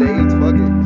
saved. Fuck it.